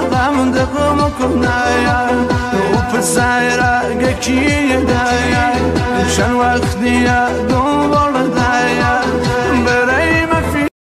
غم دقم كنايا وفي السايرة قكي يدايا شن وقت يا دون